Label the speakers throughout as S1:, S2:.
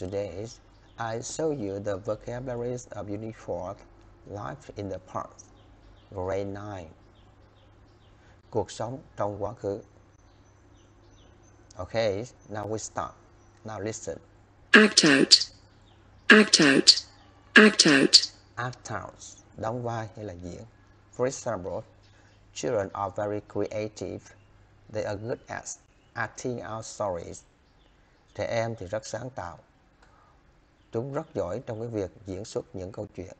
S1: Today, I show you the vocabularies of Unit 4, Life in the Past, Grade 9. Cuộc sống trong quá khứ. Okay, now we start. Now listen.
S2: act out, act out, act out,
S1: Act out, đóng vai hay là diễn. For example, children are very creative. They are good at acting out stories. Trẻ em thì rất sáng tạo. Chúng rất giỏi trong cái việc diễn xuất những câu chuyện.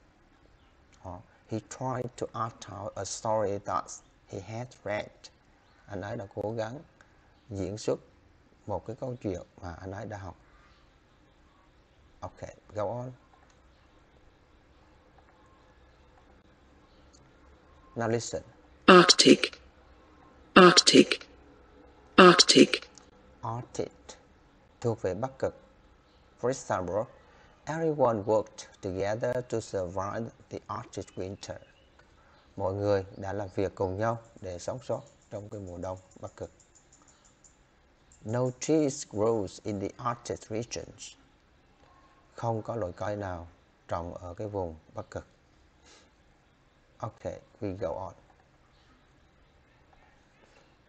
S1: Or, he tried to act out a story that he had read. Anh ấy đã cố gắng diễn xuất một cái câu chuyện mà anh ấy đã học. Okay, go on. Now listen.
S2: Arctic, Arctic, Arctic,
S1: Arctic thuộc về Bắc Cực. For example, everyone worked together to survive the Arctic winter. Mọi người đã làm việc cùng nhau để sống sót trong cái mùa đông Bắc Cực. No trees grows in the Arctic regions. Không có loài cây nào trồng ở cái vùng Bắc Cực. Okay, we go on.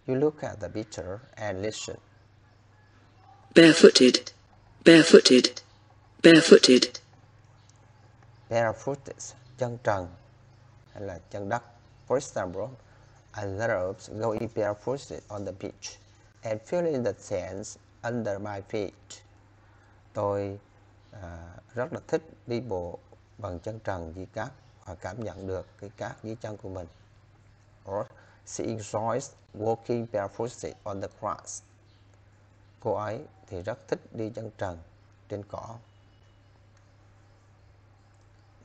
S1: You look at the picture and listen.
S2: barefooted, barefooted, barefooted,
S1: barefooted, chân trần hay là chân đất. For example, I love going barefooted on the beach and feeling the sands under my feet. Tôi à, rất là thích đi bộ bằng chân trần dưới cát và cảm nhận được cái cát dưới chân của mình. Or she enjoys walking barefooted on the grass. Cô ấy thì rất thích đi chân trần trên cỏ.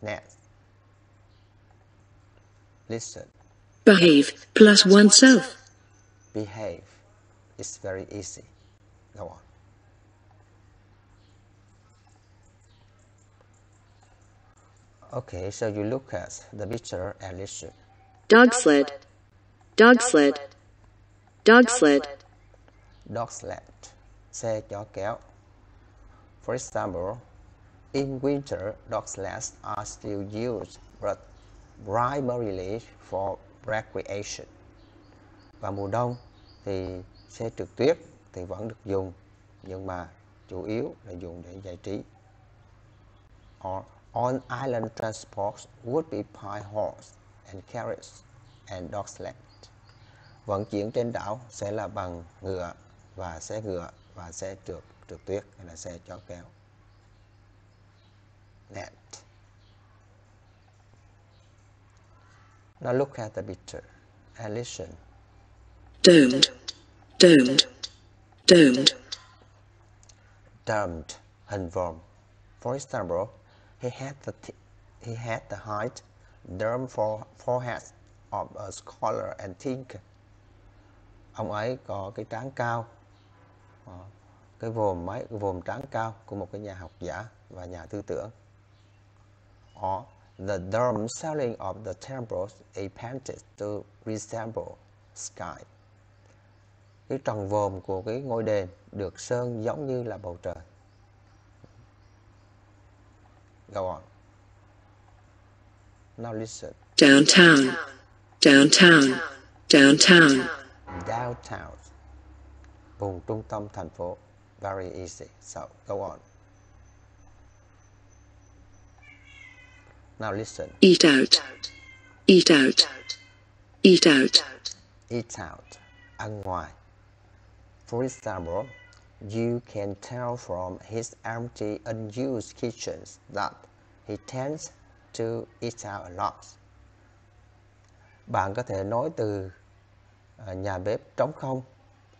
S1: Next. Listen.
S2: behave plus oneself,
S1: Behave. It's very easy. Go on. Okay, so you look at the picture and listen.
S3: dog sled, dog sled, dog sled,
S1: Dog sled. Say kéo. For example, in winter, dog sleds are still used, but primarily for recreation. Và mùa đông thì xe trượt tuyết thì vẫn được dùng, nhưng mà chủ yếu là dùng để giải trí. Or on island transports would be by horse and carriage and dog sled. Vận chuyển trên đảo sẽ là bằng ngựa và xe ngựa và xe trượt trượt tuyết hay là xe chó kéo. Now look at the picture and listen.
S2: domed, domed, domed,
S1: Domed, hình vòm. For example, he had the he had the height, dome for forehead of a scholar and thinker. Ông ấy có cái trán cao, ờ, cái vòm mấy cái vòm trán cao của một cái nhà học giả và nhà tư tưởng. Or the dome ceiling of the temple is painted to resemble sky. Cái trần vòm của cái ngôi đền được sơn giống như là bầu trời. Go on. Now listen.
S2: downtown, downtown, downtown,
S1: Downtown. Vùng trung tâm thành phố. Very easy. So, go on. Now listen.
S2: eat out, eat out, eat out,
S1: Eat out. Ăn ngoài. For example, you can tell from his empty, unused kitchens that he tends to eat out a lot. Bạn có thể nói từ à, nhà bếp trống không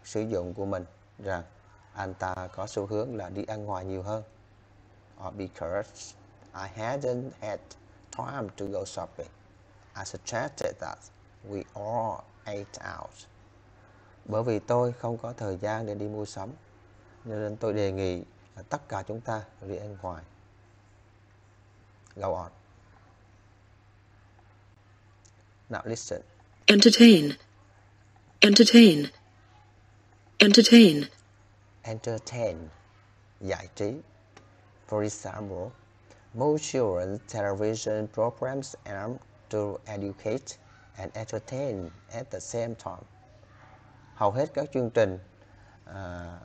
S1: sử dụng của mình rằng anh ta có xu hướng là đi ăn ngoài nhiều hơn. Or because I hadn't had time to go shopping, I suggested that we all ate out. Bởi vì tôi không có thời gian để đi mua sắm, nên tôi đề nghị là tất cả chúng ta đi ăn ngoài. Go on. Now listen.
S2: entertain, entertain, entertain,
S1: Entertain. Giải trí. For example, most children's television programs aim to educate and entertain at the same time. Hầu hết các chương trình à,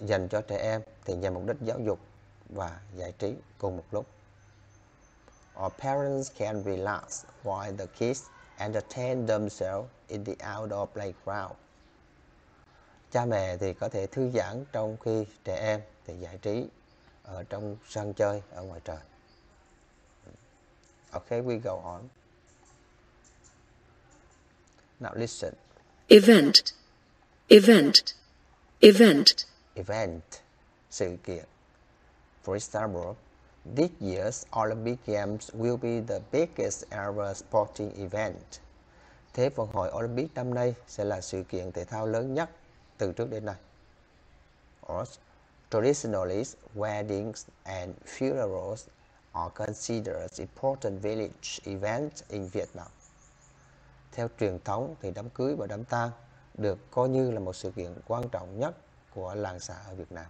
S1: dành cho trẻ em thì nhằm mục đích giáo dục và giải trí cùng một lúc. Or parents can relax while the kids entertain themselves in the outdoor playground. Cha mẹ thì có thể thư giãn trong khi trẻ em thì giải trí ở trong sân chơi ở ngoài trời. Okay, we go on. Now listen.
S3: event, event, event,
S1: Event, sự kiện. For example, this year's Olympic Games will be the biggest ever sporting event. Thế vận hội Olympic năm nay sẽ là sự kiện thể thao lớn nhất từ trước đến nay. Or, traditionally, weddings and funerals are considered important village events in Vietnam. Theo truyền thống thì đám cưới và đám tang được coi như là một sự kiện quan trọng nhất của làng xã ở Việt Nam.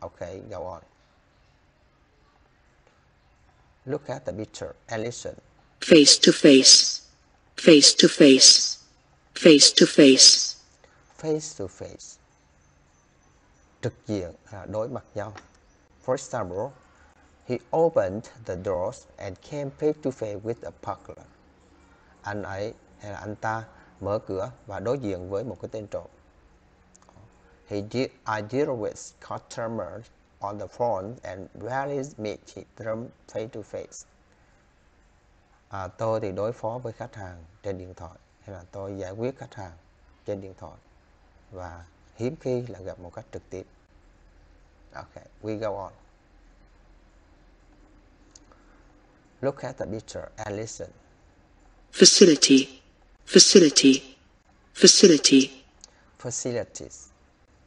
S1: Okay, go on. Look at the picture and listen.
S3: face to face, face to face, face to face,
S1: Face to face. Trực diện là đối mặt nhau. For example, he opened the doors and came face to face with a burglar. Anh ấy hay là anh ta mở cửa và đối diện với một cái tên trộm. He did, I deal with customers on the phone and rarely meet them face to face. À, tôi thì đối phó với khách hàng trên điện thoại hay là tôi giải quyết khách hàng trên điện thoại và hiếm khi là gặp một cách trực tiếp. Okay, we go on. Look at the picture and listen.
S3: facility, facility, facility,
S1: Facilities,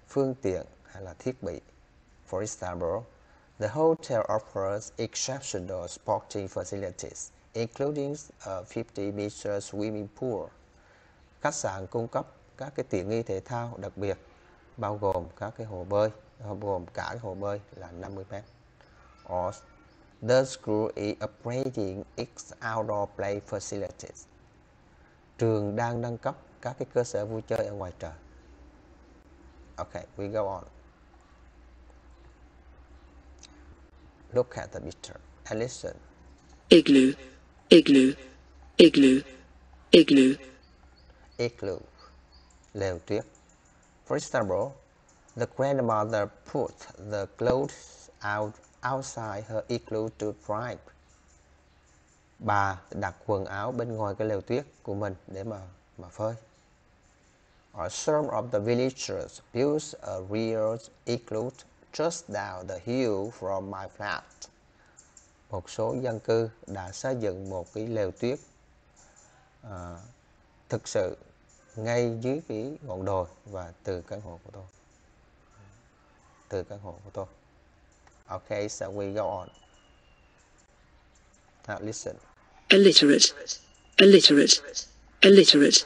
S1: phương tiện hay là thiết bị. For example, the hotel offers exceptional sporting facilities, including a 50-meter swimming pool. Khách sạn cung cấp các cái tiện nghi thể thao đặc biệt, bao gồm các cái hồ bơi, bao gồm cả cái hồ bơi là 50 mét. Or the school is upgrading its outdoor play facilities. Trường đang nâng cấp các cái cơ sở vui chơi ở ngoài trời. Okay, we go on. Look at the picture and listen.
S3: igloo, igloo, igloo, igloo,
S1: Igloo, lều tuyết. For example, the grandmother put the clothes out outside her igloo to fry, Bà đặt quần áo bên ngoài cái lều tuyết của mình để mà mà phơi. Or some of the villagers built a real igloo just down the hill from my flat. Một số dân cư đã xây dựng một cái lều tuyết à, thực sự ngay dưới cái ngọn đồi và từ căn hộ của tôi. Từ căn hộ của tôi. Okay, so we go on. Now listen.
S3: illiterate, illiterate, illiterate,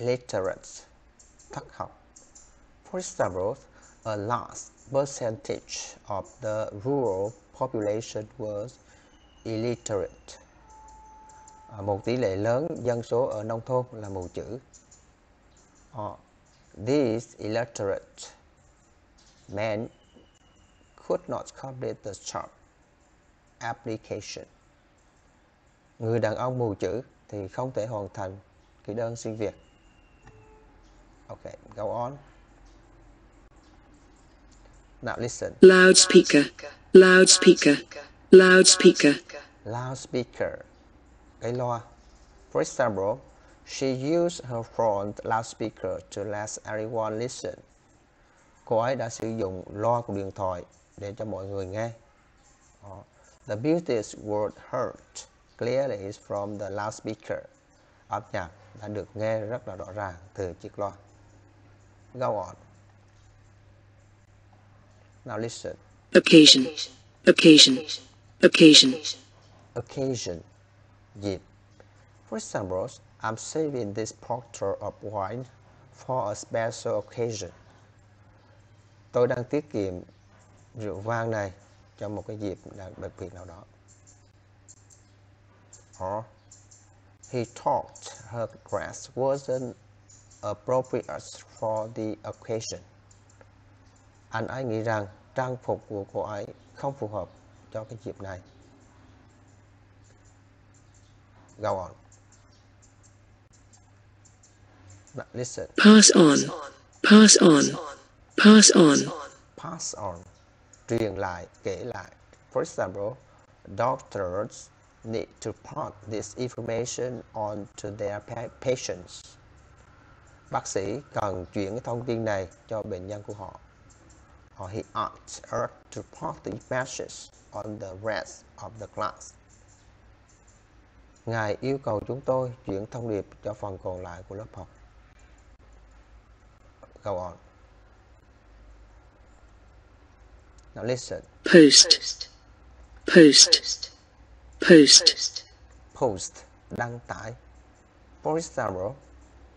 S1: illiterate, học. For example, a large percentage of the rural population was illiterate. Một tỷ lệ lớn dân số ở nông thôn là mù chữ. Or, these illiterate men could not complete the job application. Người đàn ông mù chữ thì không thể hoàn thành cái đơn xin việc. Okay, go on. Now listen.
S3: loudspeaker, loudspeaker, loudspeaker,
S1: Loudspeaker. Cái loa. For example, she used her phone loudspeaker to let everyone listen. Cô ấy đã sử dụng loa của điện thoại để cho mọi người nghe. Or, The beauty's word heard clearly from the loudspeaker. Âm nhạc đã được nghe rất là rõ ràng từ chiếc loa. Go on. Now listen.
S3: occasion, occasion, occasion,
S1: occasion, dịp. For example, I'm saving this bottle of wine for a special occasion. Tôi đang tiết kiệm rượu vang này trong một cái dịp đặc biệt nào đó. Or he thought her dress wasn't appropriate for the occasion. Anh ấy nghĩ rằng trang phục của cô ấy không phù hợp cho cái dịp này. Go on. Now listen.
S3: Pass on. Pass on. Pass on.
S1: Pass on. Truyền lại, kể lại. For example, doctors need to pass this information on to their patients. Bác sĩ cần chuyển cái thông tin này cho bệnh nhân của họ. Or he asked her to pass the message on the rest of the class. Ngài yêu cầu chúng tôi chuyển thông điệp cho phần còn lại của lớp học. Go on. Now listen.
S3: Post. Post. Post.
S1: Post, đăng tải. For example,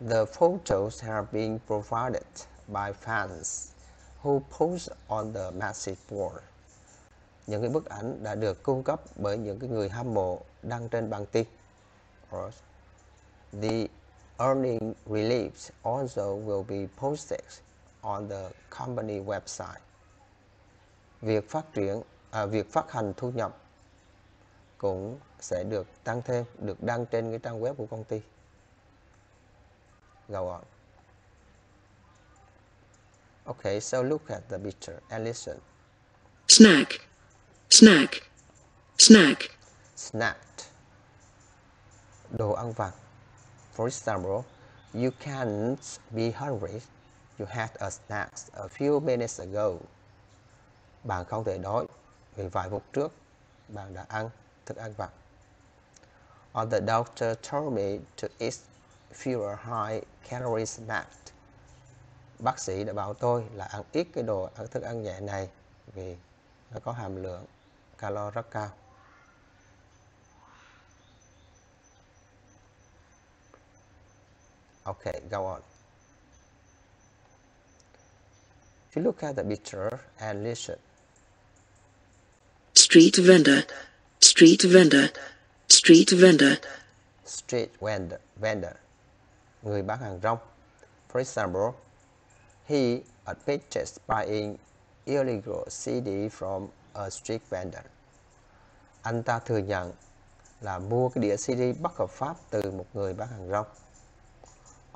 S1: the photos have been provided by fans who post on the message board. Những cái bức ảnh đã được cung cấp bởi những cái người hâm mộ đăng trên bảng tin. The earning reliefs also will be posted on the company website. Việc phát triển, à, việc phát hành thu nhập cũng sẽ được tăng thêm, được đăng trên cái trang web của công ty. Go on. Okay, so look at the picture and listen.
S3: Snack. Snack. Snack.
S1: Snacked. Đồ ăn vặt. For example, you can't be hungry. You had a snack a few minutes ago. Bạn không thể đói vì vài phút trước bạn đã ăn thức ăn vặt. Or the doctor told me to eat fewer high calorie snacks. Bác sĩ đã bảo tôi là ăn ít cái đồ ăn thức ăn nhẹ này vì nó có hàm lượng calo rất cao. Okay, go on. If you look at the picture and listen,
S3: Street vendor. Street vendor. Street vendor.
S1: street vendor, vendor người bán hàng rong. For example, he admitted buying illegal CD from a street vendor. Anh ta thừa nhận là mua cái đĩa CD bất hợp pháp từ một người bán hàng rong.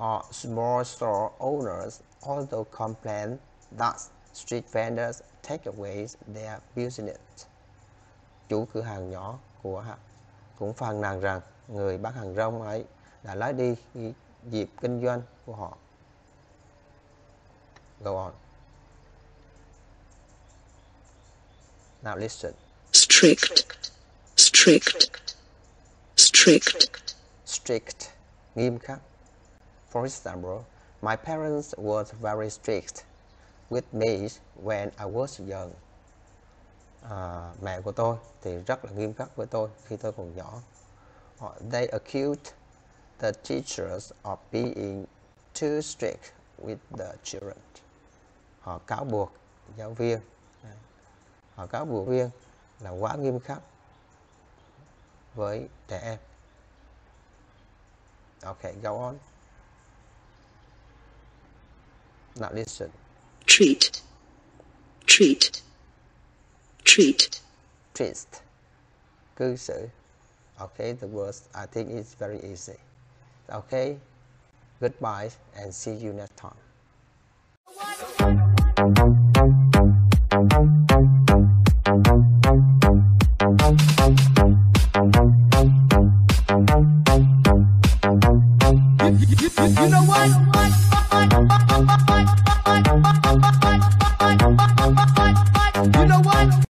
S1: Or small store owners also complain that street vendors take away their business. Chủ cửa hàng nhỏ của họ cũng phàn nàn rằng người bán hàng rong ấy đã lấy đi dịp kinh doanh của họ. Go on. Now listen.
S3: Strict. Strict. Strict.
S1: Strict, nghiêm khắc. For example, my parents were very strict with me when I was young. À, mẹ của tôi thì rất là nghiêm khắc với tôi khi tôi còn nhỏ. Họ- They accused the teachers of being too strict with the children. Họ cáo buộc giáo viên, họ cáo buộc viên là quá nghiêm khắc với trẻ em. Okay, go on. Now listen.
S3: Treat. Treat. Treat.
S1: Treat. Cư xử. Okay, the words I think it's very easy. Okay, goodbye and see you next time.